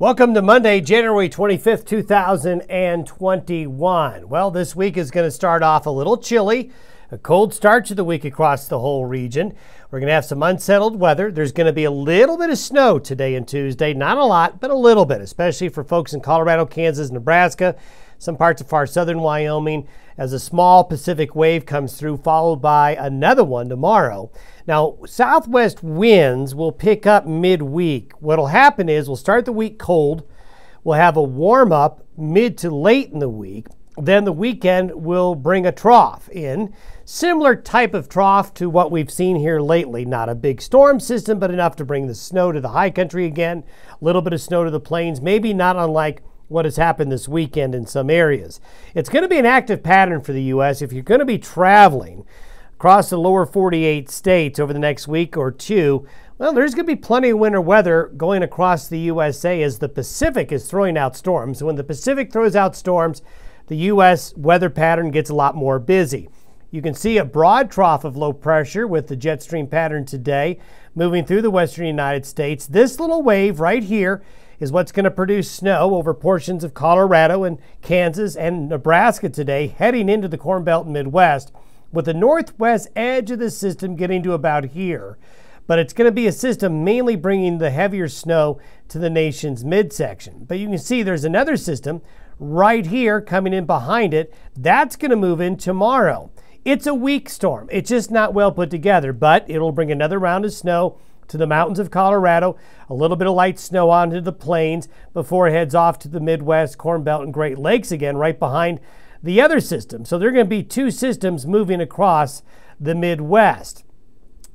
Welcome to Monday, January 25th, 2021. Well, this week is going to start off a little chilly. A cold start to the week across the whole region. We're going to have some unsettled weather. There's going to be a little bit of snow today and Tuesday. Not a lot, but a little bit, especially for folks in Colorado, Kansas, Nebraska, some parts of far southern Wyoming, as a small Pacific wave comes through, followed by another one tomorrow. Now, southwest winds will pick up midweek. What'll happen is we'll start the week cold. We'll have a warm up mid to late in the week. Then the weekend will bring a trough in. Similar type of trough to what we've seen here lately. Not a big storm system, but enough to bring the snow to the high country again. A little bit of snow to the plains. Maybe not unlike what has happened this weekend in some areas. It's going to be an active pattern for the U.S. If you're going to be traveling, across the lower 48 states over the next week or two, well, there's going to be plenty of winter weather going across the USA as the Pacific is throwing out storms. When the Pacific throws out storms, the U.S. weather pattern gets a lot more busy. You can see a broad trough of low pressure with the jet stream pattern today moving through the western United States. This little wave right here is what's going to produce snow over portions of Colorado and Kansas and Nebraska today, heading into the Corn Belt and Midwest with the northwest edge of the system getting to about here. But it's going to be a system mainly bringing the heavier snow to the nation's midsection. But you can see there's another system right here coming in behind it. That's going to move in tomorrow. It's a weak storm. It's just not well put together, but it'll bring another round of snow to the mountains of Colorado, a little bit of light snow onto the plains before it heads off to the Midwest, Corn Belt, and Great Lakes again, right behind the other system. So there are going to be two systems moving across the Midwest.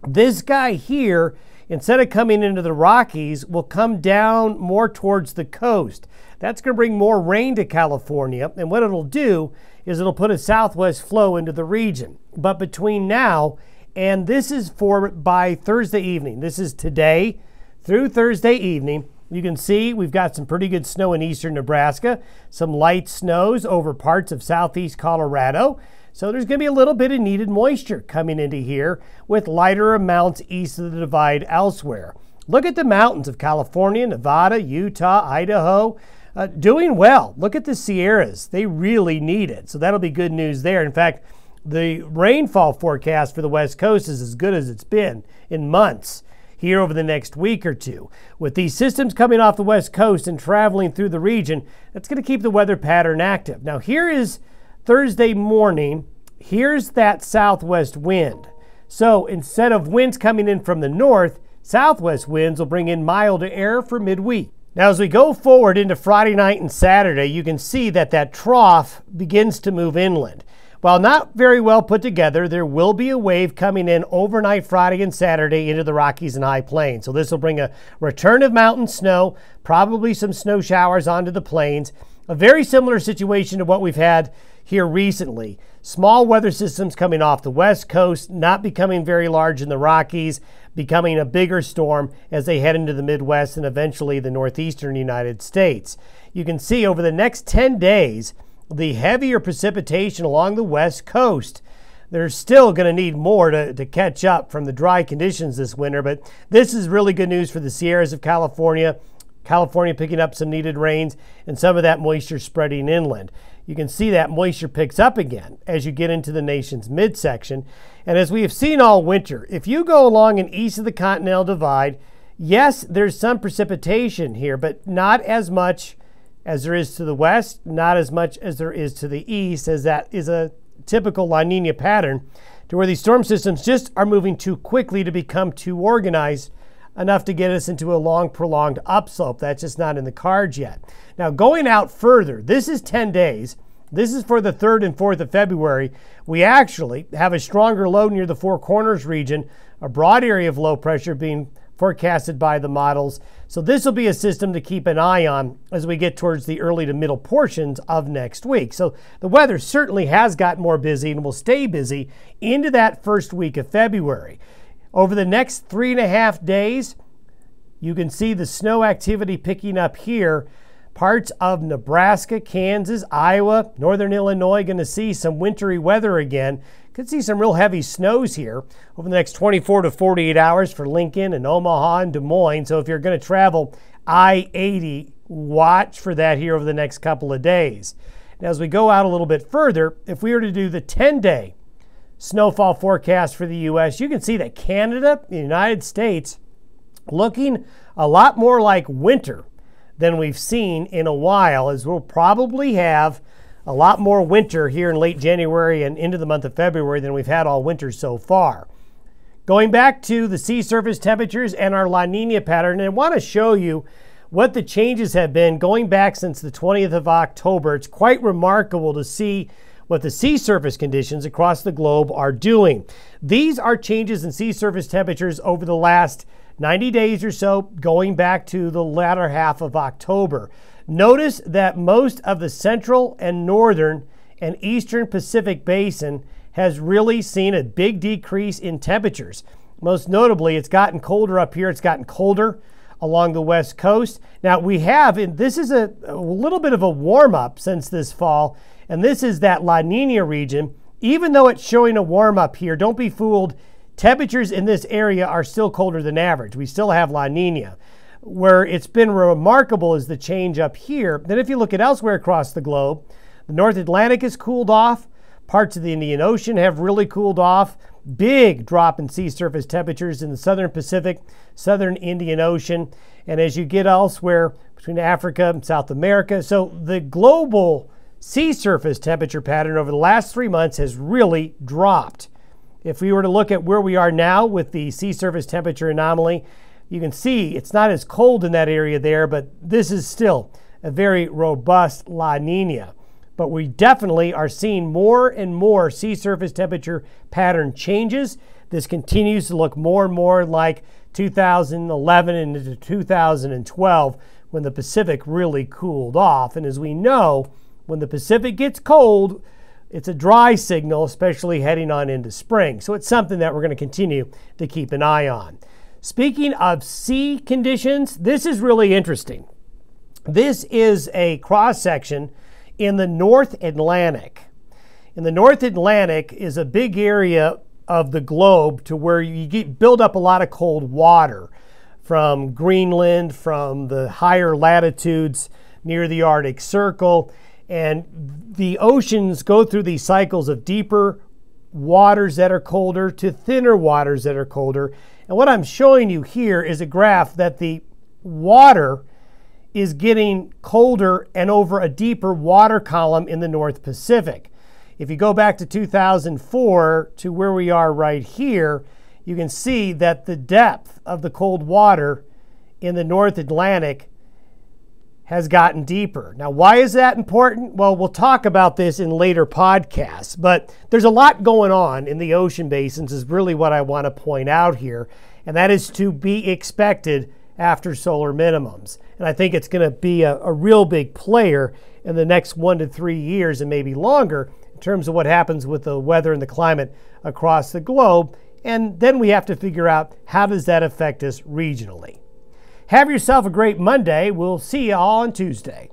This guy here, instead of coming into the Rockies, will come down more towards the coast. That's going to bring more rain to California. And what it'll do is it'll put a southwest flow into the region. But between now and this is for by Thursday evening, this is today through Thursday evening, you can see we've got some pretty good snow in eastern Nebraska, some light snows over parts of southeast Colorado. So there's going to be a little bit of needed moisture coming into here with lighter amounts east of the divide elsewhere. Look at the mountains of California, Nevada, Utah, Idaho. Uh, doing well. Look at the Sierras. They really need it. So that'll be good news there. In fact, the rainfall forecast for the West Coast is as good as it's been in months here over the next week or two. With these systems coming off the west coast and traveling through the region, that's going to keep the weather pattern active. Now, here is Thursday morning. Here's that southwest wind. So instead of winds coming in from the north, southwest winds will bring in milder air for midweek. Now, as we go forward into Friday night and Saturday, you can see that that trough begins to move inland. While not very well put together, there will be a wave coming in overnight Friday and Saturday into the Rockies and High Plains. So this will bring a return of mountain snow, probably some snow showers onto the plains. A very similar situation to what we've had here recently. Small weather systems coming off the west coast, not becoming very large in the Rockies, becoming a bigger storm as they head into the Midwest and eventually the northeastern United States. You can see over the next 10 days, the heavier precipitation along the west coast. They're still going to need more to, to catch up from the dry conditions this winter, but this is really good news for the Sierras of California. California picking up some needed rains and some of that moisture spreading inland. You can see that moisture picks up again as you get into the nation's midsection. And as we have seen all winter, if you go along and east of the Continental Divide, yes, there's some precipitation here, but not as much as there is to the west, not as much as there is to the east, as that is a typical La Nina pattern to where these storm systems just are moving too quickly to become too organized enough to get us into a long, prolonged upslope. That's just not in the cards yet. Now, going out further, this is 10 days. This is for the 3rd and 4th of February. We actually have a stronger low near the Four Corners region, a broad area of low pressure being forecasted by the models. So this will be a system to keep an eye on as we get towards the early to middle portions of next week. So the weather certainly has got more busy and will stay busy into that first week of February. Over the next three and a half days, you can see the snow activity picking up here. Parts of Nebraska, Kansas, Iowa, northern Illinois going to see some wintry weather again. Could see some real heavy snows here over the next 24 to 48 hours for Lincoln and Omaha and Des Moines. So if you're going to travel I 80 watch for that here over the next couple of days. Now, as we go out a little bit further, if we were to do the 10 day snowfall forecast for the U.S., you can see that Canada, the United States, looking a lot more like winter than we've seen in a while, as we'll probably have a lot more winter here in late January and into the month of February than we've had all winter so far. Going back to the sea surface temperatures and our La Nina pattern, and I want to show you what the changes have been going back since the 20th of October. It's quite remarkable to see what the sea surface conditions across the globe are doing. These are changes in sea surface temperatures over the last 90 days or so, going back to the latter half of October. Notice that most of the central and northern and eastern Pacific basin has really seen a big decrease in temperatures. Most notably, it's gotten colder up here. It's gotten colder along the west coast. Now, we have, and this is a, a little bit of a warm up since this fall, and this is that La Nina region. Even though it's showing a warm up here, don't be fooled. Temperatures in this area are still colder than average. We still have La Nina. Where it's been remarkable is the change up here. Then, if you look at elsewhere across the globe, the North Atlantic has cooled off. Parts of the Indian Ocean have really cooled off. Big drop in sea surface temperatures in the southern Pacific, southern Indian Ocean, and as you get elsewhere between Africa and South America. So the global sea surface temperature pattern over the last three months has really dropped. If we were to look at where we are now with the sea surface temperature anomaly, you can see it's not as cold in that area there, but this is still a very robust La Nina. But we definitely are seeing more and more sea surface temperature pattern changes. This continues to look more and more like 2011 and into 2012 when the Pacific really cooled off. And as we know, when the Pacific gets cold, it's a dry signal, especially heading on into spring. So it's something that we're going to continue to keep an eye on. Speaking of sea conditions, this is really interesting. This is a cross section in the North Atlantic. In the North Atlantic is a big area of the globe to where you get, build up a lot of cold water from Greenland, from the higher latitudes near the Arctic Circle. And the oceans go through these cycles of deeper waters that are colder to thinner waters that are colder. And what I'm showing you here is a graph that the water is getting colder and over a deeper water column in the North Pacific. If you go back to 2004 to where we are right here, you can see that the depth of the cold water in the North Atlantic has gotten deeper. Now, why is that important? Well, we'll talk about this in later podcasts, but there's a lot going on in the ocean basins, is really what I want to point out here, and that is to be expected after solar minimums. And I think it's going to be a, a real big player in the next one to three years and maybe longer in terms of what happens with the weather and the climate across the globe. And then we have to figure out how does that affect us regionally. Have yourself a great Monday. We'll see you all on Tuesday.